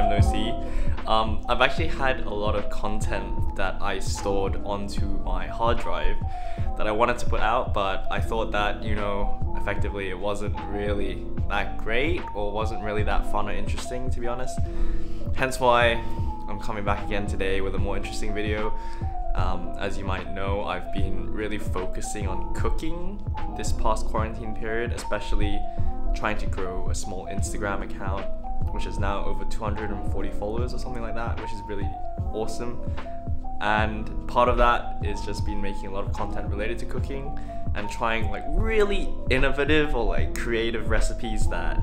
time no see. Um, I've actually had a lot of content that I stored onto my hard drive that I wanted to put out, but I thought that, you know, effectively it wasn't really that great or wasn't really that fun or interesting to be honest. Hence why I'm coming back again today with a more interesting video. Um, as you might know, I've been really focusing on cooking this past quarantine period, especially trying to grow a small Instagram account, which is now over 240 followers or something like that, which is really awesome. And part of that is just been making a lot of content related to cooking and trying like really innovative or like creative recipes that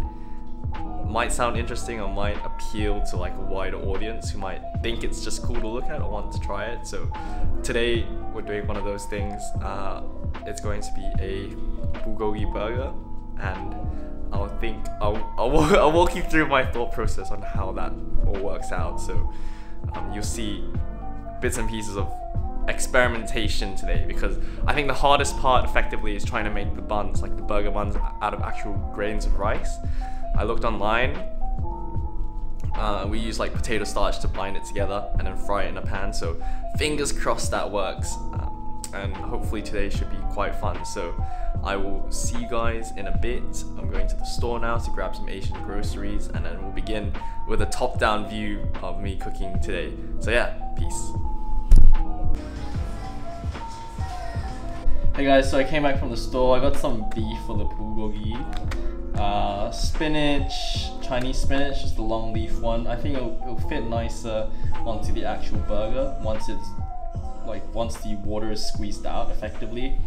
might sound interesting or might appeal to like a wider audience who might think it's just cool to look at or want to try it. So today we're doing one of those things. Uh, it's going to be a bulgogi burger, and I'll think I'll, I'll, walk, I'll walk you through my thought process on how that all works out. So um, you'll see bits and pieces of experimentation today because I think the hardest part effectively is trying to make the buns, like the burger buns, out of actual grains of rice. I looked online. Uh, we use like potato starch to bind it together and then fry it in a pan. So fingers crossed that works. Um, and hopefully today should be quite fun. So I will see you guys in a bit. I'm going to the store now to grab some Asian groceries and then we'll begin with a top-down view of me cooking today. So yeah, peace. Hey guys, so I came back from the store. I got some beef for the bulgogi. Uh, spinach, Chinese spinach is the long leaf one. I think it'll, it'll fit nicer onto the actual burger once it's like once the water is squeezed out effectively.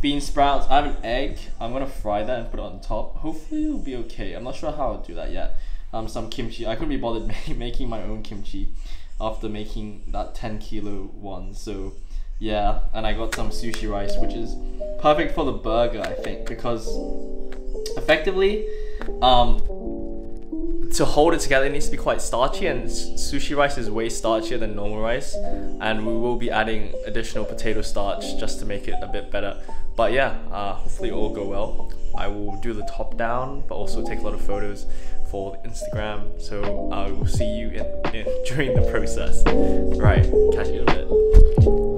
Bean sprouts. I have an egg. I'm gonna fry that and put it on top. Hopefully it'll be okay. I'm not sure how I'll do that yet. Um, some kimchi. I couldn't be bothered making my own kimchi after making that 10 kilo one. So yeah, and I got some sushi rice, which is perfect for the burger, I think, because effectively, um, to hold it together, it needs to be quite starchy, and sushi rice is way starchier than normal rice. And we will be adding additional potato starch just to make it a bit better. But yeah, uh, hopefully it will go well. I will do the top down, but also take a lot of photos for Instagram. So I will see you in, in during the process. Right, catch you in a bit.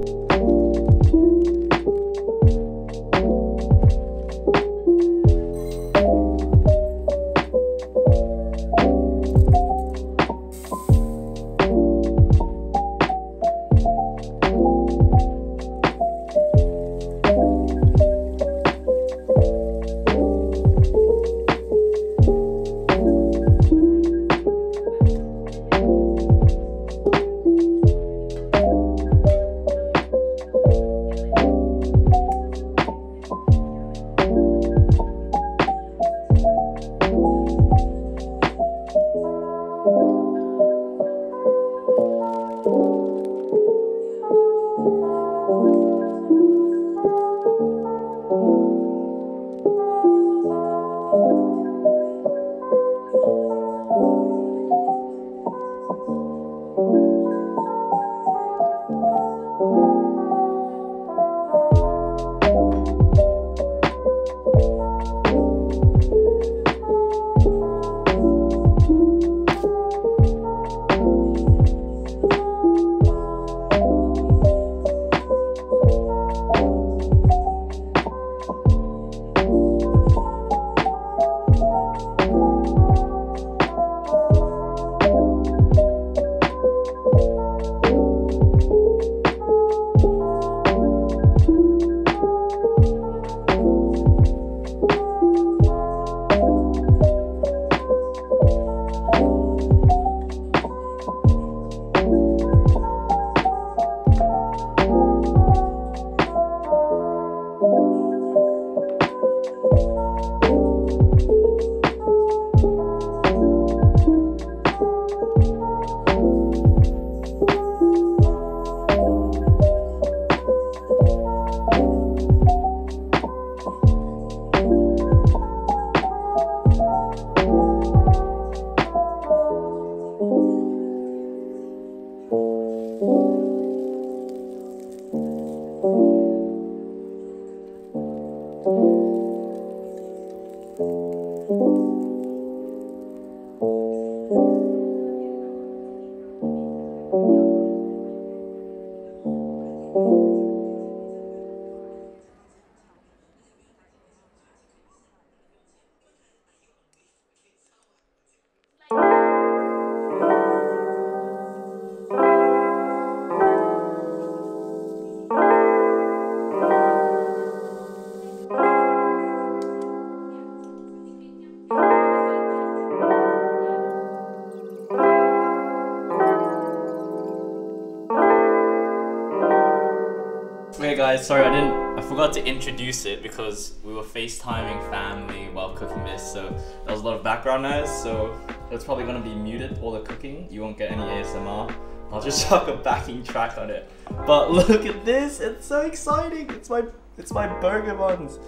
Guys, sorry I didn't I forgot to introduce it because we were FaceTiming family while cooking this, so there was a lot of background noise, so it's probably gonna be muted all the cooking. You won't get any ASMR. I'll just chuck a backing track on it. But look at this, it's so exciting. It's my it's my burger buns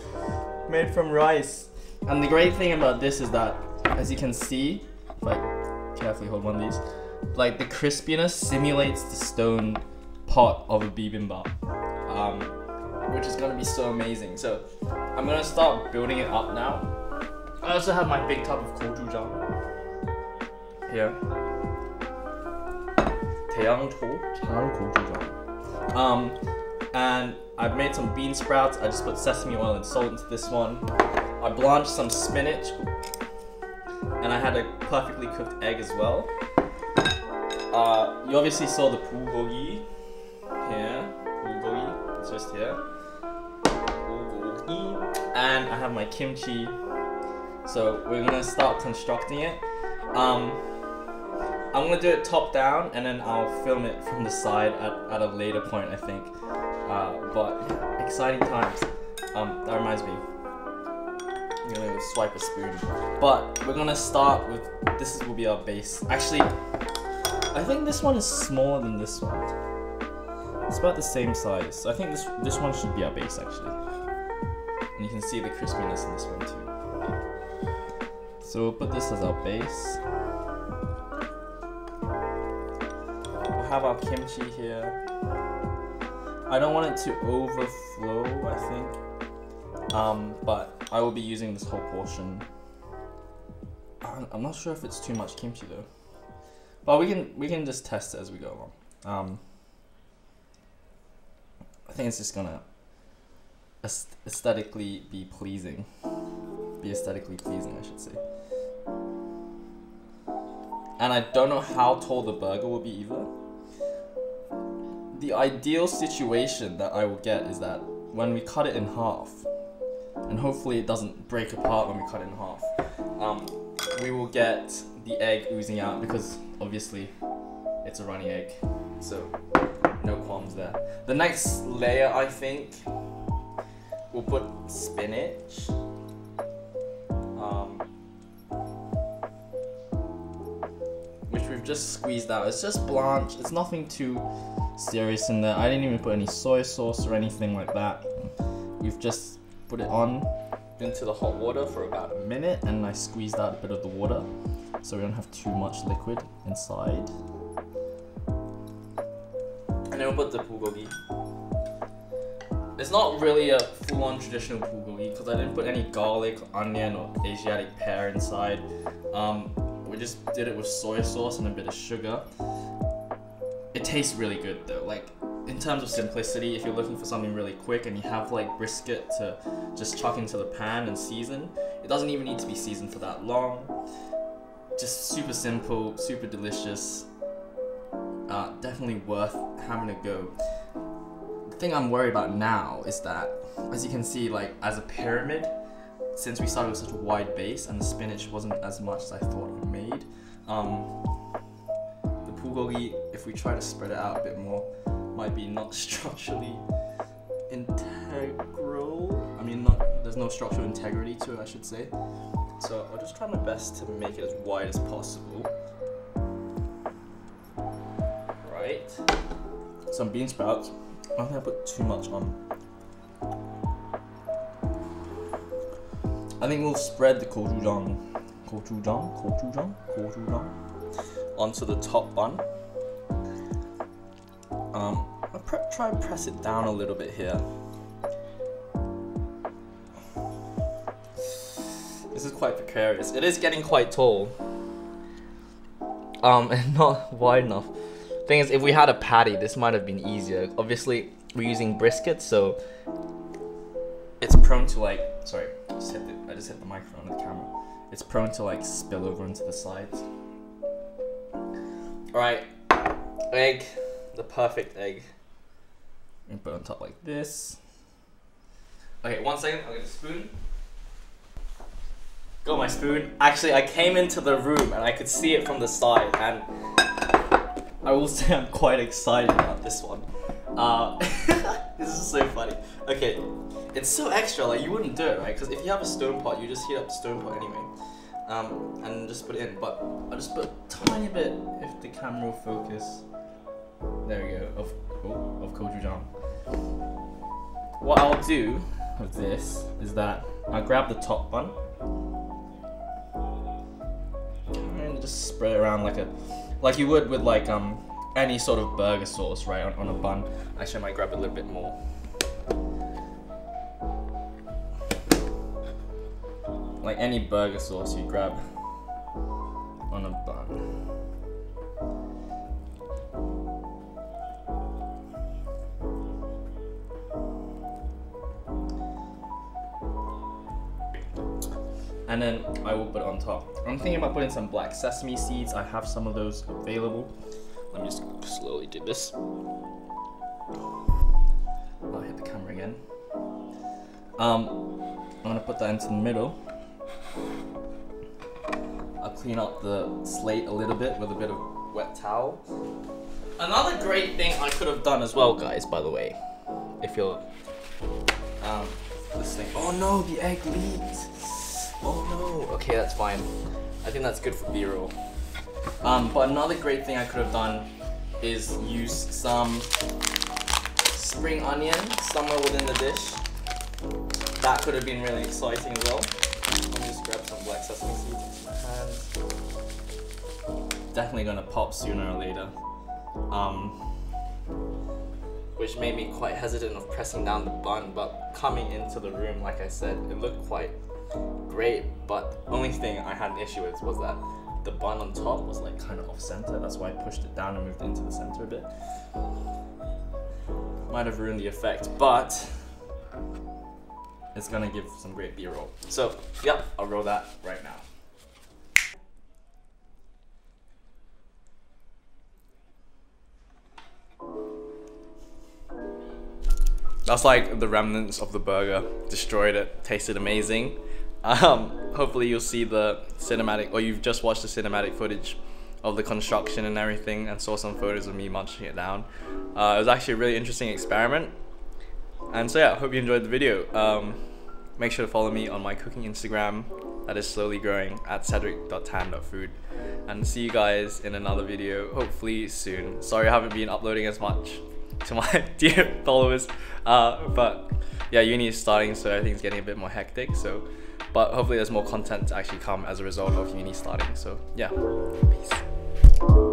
made from rice. And the great thing about this is that as you can see, if I carefully hold one of these, like the crispiness simulates the stone pot of a bibimbap um, which is gonna be so amazing. So I'm gonna start building it up now. I also have my big tub of gochujang here. Um, and I've made some bean sprouts. I just put sesame oil and salt into this one. I blanched some spinach, and I had a perfectly cooked egg as well. Uh, you obviously saw the bulgogi here it's just here. And I have my kimchi. So we're gonna start constructing it. Um, I'm gonna do it top down and then I'll film it from the side at, at a later point, I think. Uh, but exciting times. Um, that reminds me. I'm gonna swipe a spoon. But we're gonna start with this will be our base. Actually, I think this one is smaller than this one. It's about the same size. I think this this one should be our base actually. And you can see the crispiness in this one too. So we'll put this as our base. We'll have our kimchi here. I don't want it to overflow, I think. Um, but I will be using this whole portion. I'm not sure if it's too much kimchi though. But we can we can just test it as we go along. Um, think it's just gonna aesthetically be pleasing. Be aesthetically pleasing, I should say. And I don't know how tall the burger will be either. The ideal situation that I will get is that when we cut it in half, and hopefully it doesn't break apart when we cut it in half, um, we will get the egg oozing out because obviously it's a runny egg. So no qualms there. The next layer, I think, we'll put spinach. Um, which we've just squeezed out. It's just blanch. It's nothing too serious in there. I didn't even put any soy sauce or anything like that. We've just put it on into the hot water for about a minute and I squeezed out a bit of the water so we don't have too much liquid inside. And then we'll put the bulgogi. It's not really a full-on traditional bulgogi because I didn't put any garlic, onion, or Asiatic pear inside. Um, we just did it with soy sauce and a bit of sugar. It tastes really good though. Like in terms of simplicity, if you're looking for something really quick and you have like brisket to just chuck into the pan and season, it doesn't even need to be seasoned for that long. Just super simple, super delicious uh, definitely worth having a go. The thing I'm worried about now is that, as you can see, like as a pyramid, since we started with such a wide base and the spinach wasn't as much as I thought it made, um, the bulgogi, if we try to spread it out a bit more, might be not structurally integral. I mean, not, there's no structural integrity to it, I should say. So I'll just try my best to make it as wide as possible. Some bean sprouts. I don't think I put too much on. I think we'll spread the gochujang, gochujang, gochujang, gochujang onto the top bun. Um, I'll try and press it down a little bit here. This is quite precarious. It is getting quite tall. Um, and not wide enough. Thing is, if we had a patty, this might have been easier. Obviously, we're using brisket, so it's prone to like. Sorry, I just hit the, I just hit the microphone and the camera. It's prone to like spill over into the sides. All right, egg, the perfect egg. And put on top like this. Okay, one second. I'll get a spoon. Got my spoon. Actually, I came into the room and I could see it from the side, and I will say I'm quite excited about this one. Uh, this is so funny. Okay, it's so extra. Like you wouldn't do it, right? Because if you have a stone pot, you just heat up the stone pot anyway, um, and just put it in. But I'll just put a tiny bit if the camera will focus. There we go. Of oh, of gochujang. What I'll do with this is that I'll grab the top bun and just spread it around like a like you would with like um any sort of burger sauce right on, on a bun. Actually I might grab a little bit more. Like any burger sauce you grab on a bun and then I will put it on top. I'm thinking about putting some black sesame seeds. I have some of those available. Let me just slowly do this. I'll hit the camera again. Um, I'm gonna put that into the middle. I'll clean up the slate a little bit with a bit of wet towel. Another great thing I could have done as well, guys, by the way, if you're um, listening. Oh no, the egg leaked. Oh no. Okay, that's fine. I think that's good for B-roll. Um, but another great thing I could have done is use some spring onion somewhere within the dish. That could have been really exciting as well. Let me just grab some black sesame seeds hands. Definitely gonna pop sooner or later. Um, which made me quite hesitant of pressing down the bun, but coming into the room, like I said, it looked quite great, but only thing I had an issue with was that the bun on top was like kind of off center. That's why I pushed it down and moved into the center a bit. Might have ruined the effect, but it's gonna give some great B-roll. So, yep, I'll roll that right now. That's like the remnants of the burger. Destroyed it. Tasted amazing. Um, hopefully you'll see the cinematic, or you've just watched the cinematic footage of the construction and everything, and saw some photos of me munching it down. Uh, it was actually a really interesting experiment. And so yeah, hope you enjoyed the video. Um, make sure to follow me on my cooking Instagram that is slowly growing at cedric.tan.food. And see you guys in another video, hopefully soon. Sorry I haven't been uploading as much to my dear followers. Uh, but yeah, uni is starting, so everything's getting a bit more hectic. So, but hopefully there's more content to actually come as a result of uni starting. So yeah, peace.